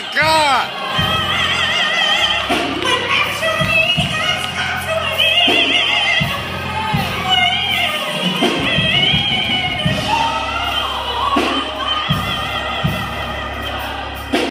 my God!